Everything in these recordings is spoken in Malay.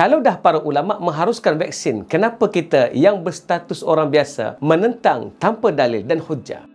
Kalau dah para ulama mengharuskan vaksin, kenapa kita yang berstatus orang biasa menentang tanpa dalil dan hujah?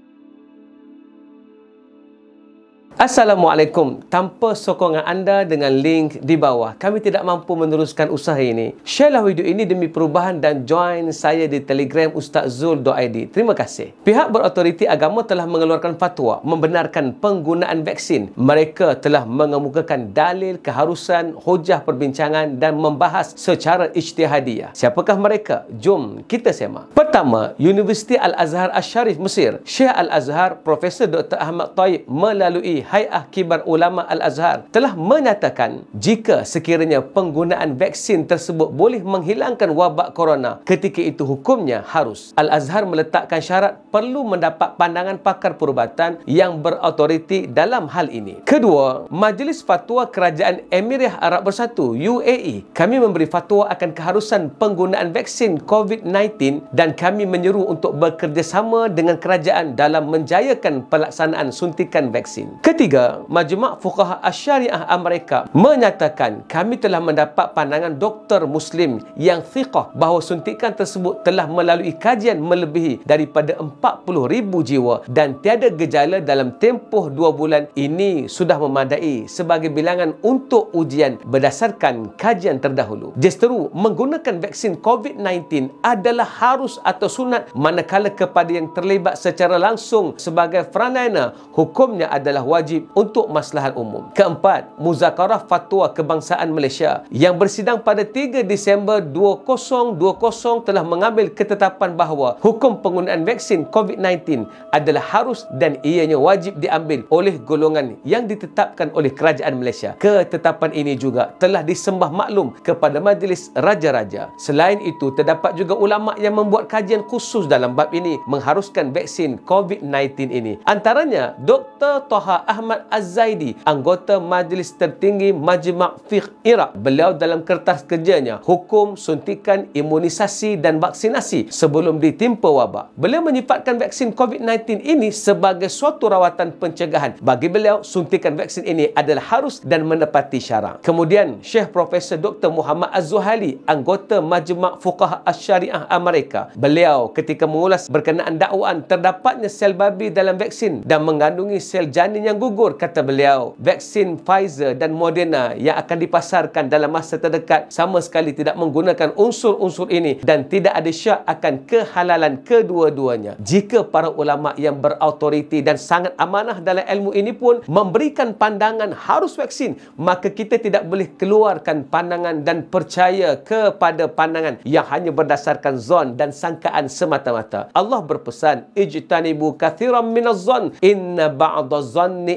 Assalamualaikum. Tanpa sokongan anda dengan link di bawah, kami tidak mampu meneruskan usaha ini. Sharelah video ini demi perubahan dan join saya di Telegram Ustaz Zul.id. Terima kasih. Pihak berautoriti agama telah mengeluarkan fatwa membenarkan penggunaan vaksin. Mereka telah mengemukakan dalil keharusan, hujah perbincangan dan membahas secara ijtihadiyah. Siapakah mereka? Jom kita semak. Pertama, Universiti Al-Azhar Asy-Syarif Mesir. Syekh Al-Azhar Profesor Dr. Ahmad Taib melalui Hay'ah Kibar Ulama Al-Azhar telah menyatakan jika sekiranya penggunaan vaksin tersebut boleh menghilangkan wabak corona, ketika itu hukumnya harus. Al-Azhar meletakkan syarat perlu mendapat pandangan pakar perubatan yang berautoriti dalam hal ini. Kedua, Majlis Fatwa Kerajaan Emirat Arab Bersatu UAE kami memberi fatwa akan keharusan penggunaan vaksin COVID-19 dan kami menyeru untuk bekerjasama dengan kerajaan dalam menjayakan pelaksanaan suntikan vaksin. Ketiga, Majma' Fuqaha Asyariah Amerika menyatakan kami telah mendapat pandangan doktor Muslim yang thiqah bahawa suntikan tersebut telah melalui kajian melebihi daripada 40,000 jiwa dan tiada gejala dalam tempoh dua bulan ini sudah memadai sebagai bilangan untuk ujian berdasarkan kajian terdahulu. Justeru, menggunakan vaksin COVID-19 adalah harus atau sunat manakala kepada yang terlibat secara langsung sebagai frontliner hukumnya adalah wajib wajib untuk maslahat umum. Keempat, Muzakarah Fatwa Kebangsaan Malaysia yang bersidang pada 3 Disember 2020 telah mengambil ketetapan bahawa hukum penggunaan vaksin COVID-19 adalah harus dan ianya wajib diambil oleh golongan yang ditetapkan oleh Kerajaan Malaysia. Ketetapan ini juga telah disembah maklum kepada Majlis Raja-Raja. Selain itu, terdapat juga ulama yang membuat kajian khusus dalam bab ini mengharuskan vaksin COVID-19 ini. Antaranya, Dr. Toha Ahmad Az-Zaidi, anggota Majlis Tertinggi Majma' Fiqh Iraq. Beliau dalam kertas kerjanya, hukum, suntikan, imunisasi dan vaksinasi sebelum ditimpa wabak. Beliau menyifatkan vaksin COVID-19 ini sebagai suatu rawatan pencegahan. Bagi beliau, suntikan vaksin ini adalah harus dan menepati syarak. Kemudian, Syekh Profesor Dr. Muhammad Az-Zuhali, anggota Majma' Fuqaha Asy-Syariah Amerika. Beliau ketika mengulas berkenaan dakwaan terdapatnya sel babi dalam vaksin dan mengandungi sel janin yang gugur kata beliau vaksin Pfizer dan Moderna yang akan dipasarkan dalam masa terdekat sama sekali tidak menggunakan unsur-unsur ini dan tidak ada syak akan kehalalan kedua-duanya. Jika para ulama yang berautoriti dan sangat amanah dalam ilmu ini pun memberikan pandangan harus vaksin maka kita tidak boleh keluarkan pandangan dan percaya kepada pandangan yang hanya berdasarkan zon dan sangkaan semata-mata. Allah berpesan ijtanibu kathiran minaz-zon inna ba'da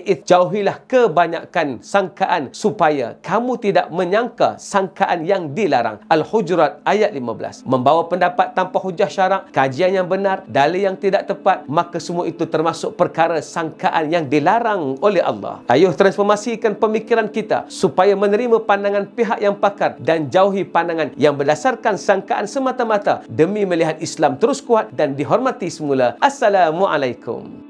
id jauhilah kebanyakan sangkaan supaya kamu tidak menyangka sangkaan yang dilarang. Al-Hujurat ayat 15 membawa pendapat tanpa hujah syarak kajian yang benar dalil yang tidak tepat maka semua itu termasuk perkara sangkaan yang dilarang oleh Allah. Ayuh transformasikan pemikiran kita supaya menerima pandangan pihak yang pakar dan jauhi pandangan yang berdasarkan sangkaan semata-mata demi melihat Islam terus kuat dan dihormati semula. Assalamualaikum